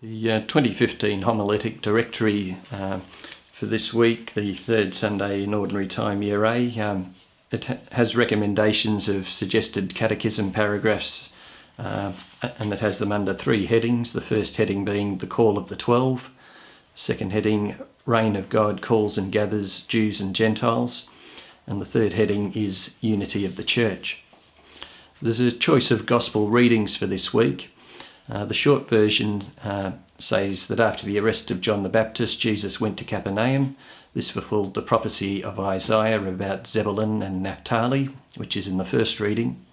The uh, 2015 homiletic directory uh, for this week, the third Sunday in Ordinary Time, Year A, um, it ha- has recommendations of suggested catechism paragraphs uh, and it has them under three headings. The first heading being the call of the Twelve, second heading, reign of God calls and gathers Jews and Gentiles, and the third heading is unity of the church. There's a choice of gospel readings for this week. Uh, the short version uh, says that after the arrest of John the Baptist, Jesus went to Capernaum. This fulfilled the prophecy of Isaiah about Zebulun and Naphtali, which is in the first reading.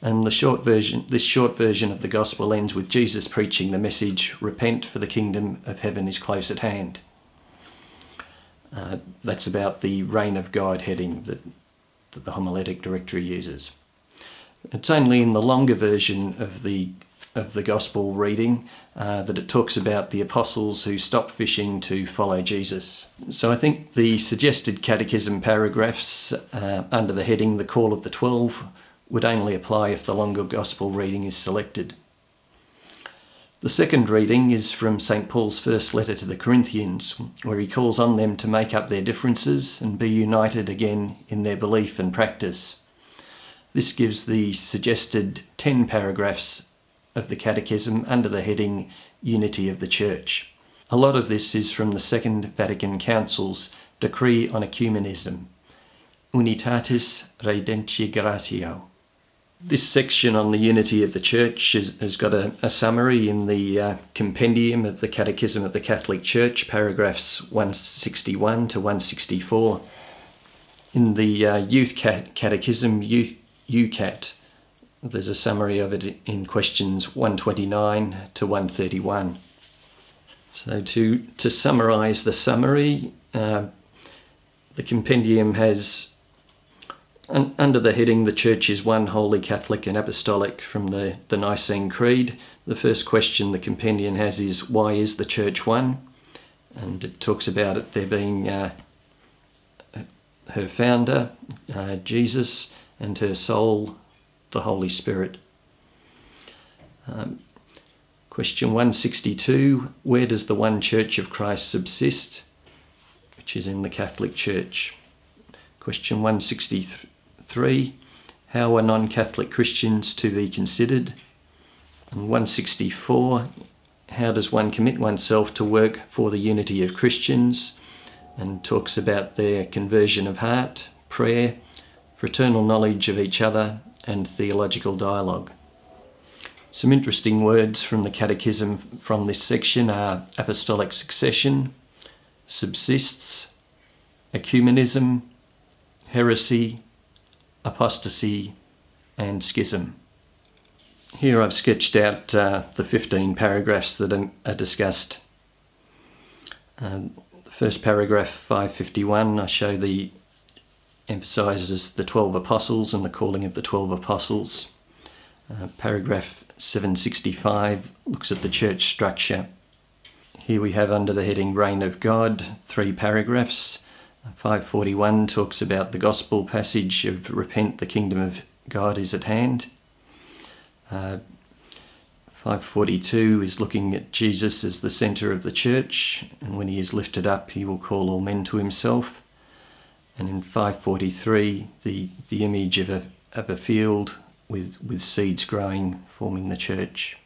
And the short version, this short version of the gospel ends with Jesus preaching the message, "Repent, for the kingdom of heaven is close at hand." Uh, that's about the reign of God heading that, that the homiletic directory uses. It's only in the longer version of the of the gospel reading uh, that it talks about the apostles who stopped fishing to follow Jesus. So I think the suggested catechism paragraphs uh, under the heading The Call of the Twelve would only apply if the longer gospel reading is selected. The second reading is from St. Paul's first letter to the Corinthians, where he calls on them to make up their differences and be united again in their belief and practice. This gives the suggested 10 paragraphs of the Catechism under the heading Unity of the Church. A lot of this is from the Second Vatican Council's Decree on Ecumenism, Unitatis Redintegratio. This section on the unity of the Church is, has got a, a, summary in the uh, compendium of the Catechism of the Catholic Church, paragraphs 161 to 164. In the uh, Youth Catechism, Youth YOUCAT, there's a summary of it in questions 129 to 131. So to, to summarise the summary, uh, the compendium has, un, under the heading, the Church is one, holy, Catholic and Apostolic from the, the Nicene Creed. The first question the compendium has is, why is the Church one? And it talks about it there being uh, her founder, uh, Jesus, and her soul, the Holy Spirit. Um, question 162 Where does the one Church of Christ subsist? Which is in the Catholic Church. Question 163 How are non Catholic Christians to be considered? And 164 How does one commit oneself to work for the unity of Christians? And talks about their conversion of heart, prayer, fraternal knowledge of each other, and theological dialogue. Some interesting words from the Catechism from this section are apostolic succession, subsists, ecumenism, heresy, apostasy, and schism. Here I've sketched out uh, the 15 paragraphs that are, discussed. Uh, the first paragraph, 551, I show the emphasises the 12 apostles and the calling of the 12 apostles. Uh, paragraph 765 looks at the church structure. Here we have under the heading Reign of God three paragraphs. 541 talks about the gospel passage of Repent, the kingdom of God is at hand. Uh, 542 is looking at Jesus as the centre of the church, and when he is lifted up, he will call all men to himself. And in 543, the, the image of a, of a field with, with seeds growing, forming the church.